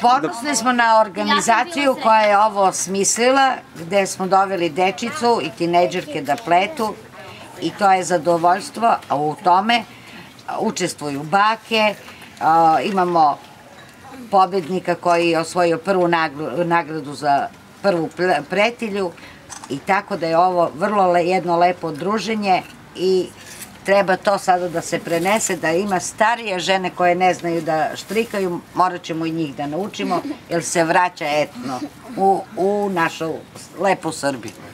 Ponosni smo na organizaciju koja je ovo smislila, gde smo doveli dečicu i tineđerke da pletu i to je zadovoljstvo, a u tome učestvuju bake, imamo pobednika koji je osvojio prvu nagradu za prvu pretilju i tako da je ovo vrlo jedno lepo druženje i treba to sada da se prenese, da ima starije žene koje ne znaju da štrikaju, morat ćemo i njih da naučimo, jer se vraća etno u, u našu lepu Srbiju.